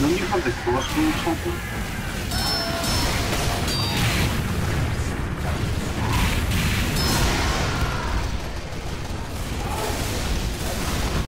não me będę, que masz tu.